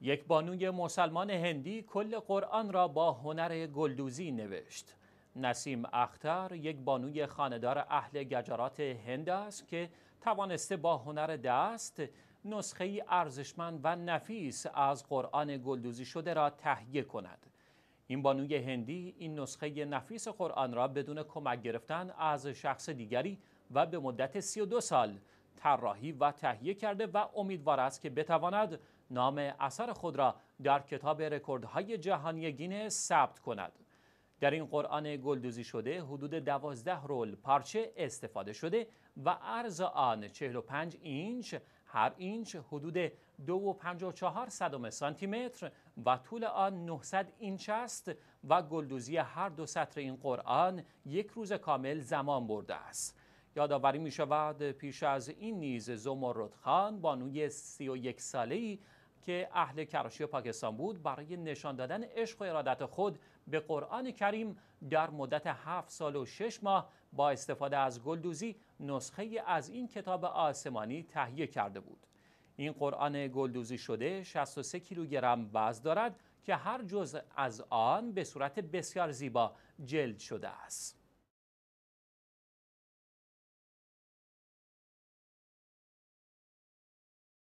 یک بانوی مسلمان هندی کل قرآن را با هنر گلدوزی نوشت. نسیم اختر یک بانوی خاندار اهل گجرات هند است که توانسته با هنر دست نسخه ارزشمند و نفیس از قرآن گلدوزی شده را تهیه کند. این بانوی هندی این نسخه نفیس قرآن را بدون کمک گرفتن از شخص دیگری و به مدت 32 سال طراحی و تهیه کرده و امیدوار است که بتواند نام اثر خود را در کتاب رکوردهای جهانی گینس ثبت کند. در این قرآن گلدوزی شده حدود دوازده رول پارچه استفاده شده و عرض آن 45 اینچ هر اینچ حدود 2.54 صدم سانتی متر و طول آن 900 اینچ است و گلدوزی هر دو سطر این قرآن یک روز کامل زمان برده است. یادآوری می شود پیش از این نیز زمرد خان بانوی 31 ساله‌ای که اهل کراشی پاکستان بود برای نشان دادن عشق و ارادت خود به قرآن کریم در مدت هفت سال و شش ماه با استفاده از گلدوزی نسخه از این کتاب آسمانی تهیه کرده بود. این قرآن گلدوزی شده 63 کیلوگرم وزن دارد که هر جزء از آن به صورت بسیار زیبا جلد شده است.